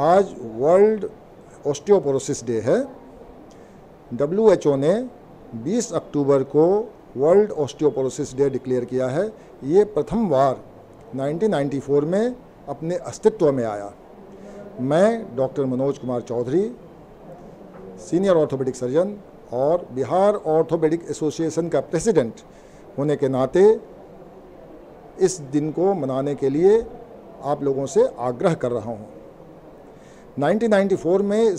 आज world osteoporosis day है। WHO ने 20 अक्टूबर को वर्ल्ड ऑस्टियोपोरोसिस डे डिक्लेयर किया है। ये प्रथम बार 1994 में अपने अस्तित्व में आया। मैं doctor Manoj Kumar Chaudhary, senior orthopaedic surgeon और बिहार ऑर्थोपेडिक एसोसिएशन का प्रेसिडेंट होने के नाते इस दिन को मनाने के लिए आप लोगों से आग्रह कर रहा हूँ। 1994 में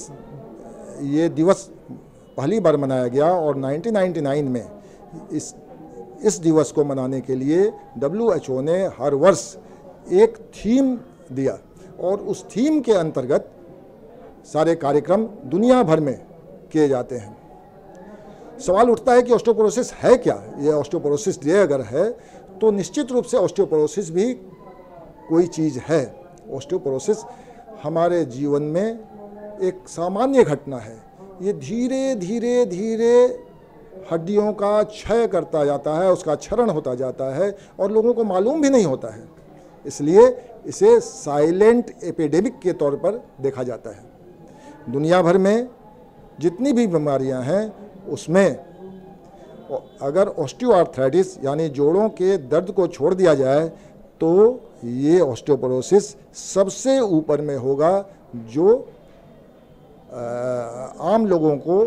ये दिवस पहली बार मनाया गया और 1999 में इस इस दिवस को मनाने के लिए डब्ल्यू ने हर वर्ष एक थीम दिया और उस थीम के अंतर्गत सारे कार्यक्रम दुनिया भर में किए जाते हैं। सवाल उठता है कि ऑस्टोपोरोसिस है क्या? ये ऑस्टोपोरोसिस डे अगर है तो निश्चित रूप से ऑस्टोपोरोसिस भी कोई चीज़ है। ऑस्टियोपोरोसिस हमारे जीवन में एक सामान्य घटना है। ये धीरे धीरे धीरे हड्डियों का क्षय करता जाता है, उसका क्षरण होता जाता है और लोगों को मालूम भी नहीं होता है। इसलिए इसे साइलेंट एपिडेमिक के तौर पर देखा जाता है। दुनिया भर में जितनी भी बीमारियाँ हैं, उसमें अगर ऑस्टियोआर्थराइटिस यानी जोड़ों के दर्द को छोड़ दिया जाए तो ये ऑस्टियोपोरोसिस सबसे ऊपर में होगा जो आम लोगों को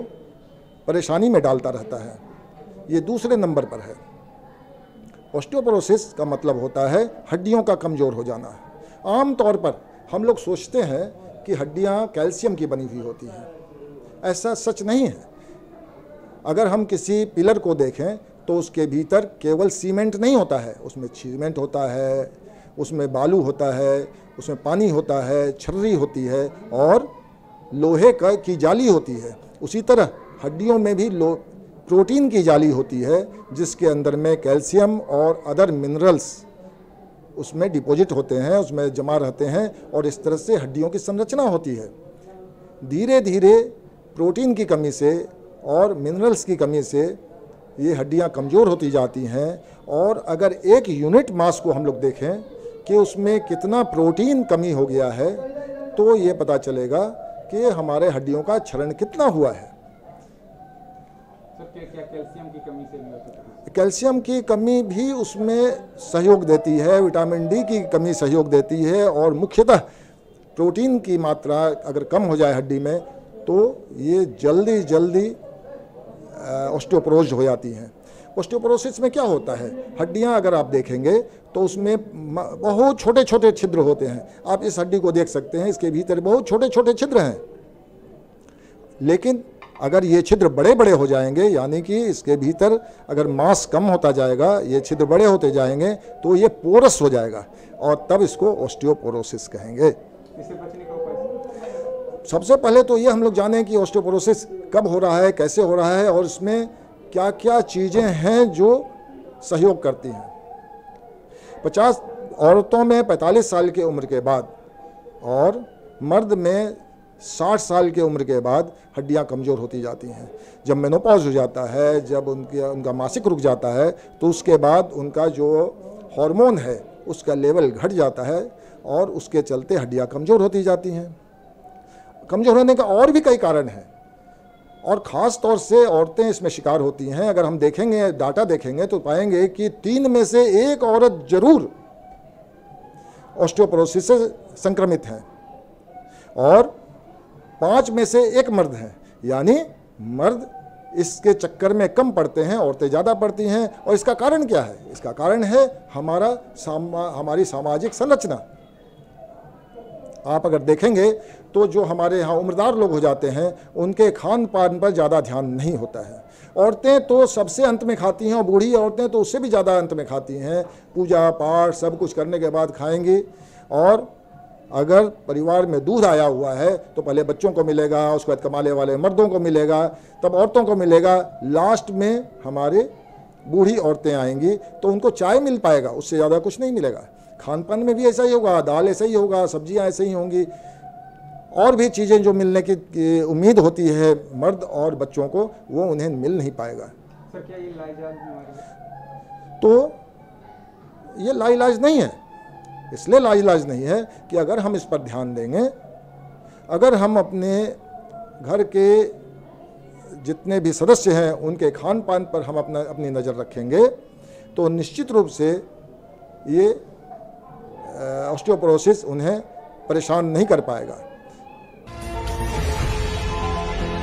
परेशानी में डालता रहता है। ये दूसरे नंबर पर है। ऑस्टियोपोरोसिस का मतलब होता है हड्डियों का कमज़ोर हो जाना। है आम तौर पर हम लोग सोचते हैं कि हड्डियाँ कैल्शियम की बनी हुई होती हैं। ऐसा सच नहीं है। अगर हम किसी पिलर को देखें तो उसके भीतर केवल सीमेंट नहीं होता है, उसमें सीमेंट होता है उसमें बालू होता है, उसमें पानी होता है, छर्री होती है और लोहे का की जाली होती है। उसी तरह हड्डियों में भी लो, प्रोटीन की जाली होती है, जिसके अंदर में कैल्शियम और अदर मिनरल्स उसमें डिपॉजिट होते हैं, उसमें जमा रहते हैं और इस तरह से हड्डियों की संरचना होती है। धीरे धीरे प्रोटीन की कमी से और मिनरल्स की कमी से ये हड्डियाँ कमज़ोर होती जाती हैं और अगर एक यूनिट मास को हम लोग देखें कि उसमें कितना प्रोटीन कमी हो गया है तो ये पता चलेगा कि हमारे हड्डियों का क्षरण कितना हुआ है। कैल्शियम की कमी से कैल्शियम की कमी भी उसमें सहयोग देती है विटामिन डी की कमी सहयोग देती है और मुख्यतः प्रोटीन की मात्रा अगर कम हो जाए हड्डी में तो ये जल्दी जल्दी ऑस्टियोपोरोज हो जाती हैं। ऑस्टियोपोरोसिस में क्या होता है? हड्डियाँ अगर आप देखेंगे तो उसमें बहुत छोटे छोटे छिद्र होते हैं। आप इस हड्डी को देख सकते हैं इसके भीतर बहुत छोटे छोटे छिद्र हैं। लेकिन अगर ये छिद्र बड़े बड़े हो जाएँगे यानी कि इसके भीतर अगर मांस कम होता जाएगा ये छिद्र बड़े होते जाएँगे तो ये पोरस हो जाएगा और तब इसको ऑस्टियोपोरोसिस कहेंगे। सबसे पहले तो ये हम लोग जाने कि ऑस्टियोपोरोसिस कब हो रहा है कैसे हो रहा है और इसमें क्या क्या चीज़ें हैं जो सहयोग करती हैं? पचास औरतों में 45 साल की उम्र के बाद और मर्द में 60 साल की उम्र के बाद हड्डियाँ कमज़ोर होती जाती हैं। जब मेनोपॉज हो जाता है, जब उनके, उनका मासिक रुक जाता है तो उसके बाद उनका जो हार्मोन है, उसका लेवल घट जाता है और उसके चलते हड्डियाँ कमज़ोर होती जाती हैं। कमज़ोर होने का और भी कई कारण हैं। और ख़ास तौर से औरतें इसमें शिकार होती हैं। अगर हम देखेंगे, डाटा देखेंगे तो पाएँगे कि तीन में से एक औरत ज़रूर ऑस्टियोपोरोसिस से संक्रमित हैं और पाँच में से एक मर्द हैं। यानी मर्द इसके चक्कर में कम पड़ते हैं, औरतें ज़्यादा पड़ती हैं। और इसका कारण क्या है? इसका कारण है हमारा सामा, हमारी सामाजिक संरचना। आप अगर देखेंगे तो जो हमारे यहाँ उम्रदार लोग हो जाते हैं, उनके खान पान पर ज़्यादा ध्यान नहीं होता है। औरतें तो सबसे अंत में खाती हैं और बूढ़ी औरतें तो उससे भी ज़्यादा अंत में खाती हैं। पूजा पाठ सब कुछ करने के बाद खाएँगी। और अगर परिवार में दूध आया हुआ है तो पहले बच्चों को मिलेगा, उसके बाद कमाने वाले मर्दों को मिलेगा, तब औरतों को मिलेगा। लास्ट में हमारे बूढ़ी औरतें आएँगी तो उनको चाय मिल पाएगा, उससे ज़्यादा कुछ नहीं मिलेगा। खान पान में भी ऐसा ही होगा दाल ऐसा ही होगा सब्ज़ियाँ ऐसे ही होंगी। और भी चीज़ें जो मिलने की उम्मीद होती है मर्द और बच्चों को वो उन्हें मिल नहीं पाएगा। तो ये लाइलाज नहीं है। इसलिए लाइलाज नहीं है कि अगर हम इस पर ध्यान देंगे अगर हम अपने घर के जितने भी सदस्य हैं उनके खान पान पर हम अपना अपनी नज़र रखेंगे तो निश्चित रूप से ये ऑस्टियोपोरोसिस उन्हें परेशान नहीं कर पाएगा।